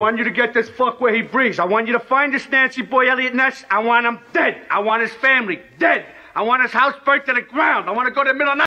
I want you to get this fuck where he breathes. I want you to find this Nancy boy Elliot Ness. I want him dead. I want his family dead. I want his house burnt to the ground. I want to go to the middle of night.